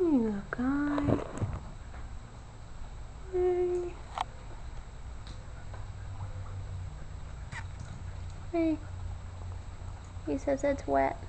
You guy. Hey. Hey. He says it's wet.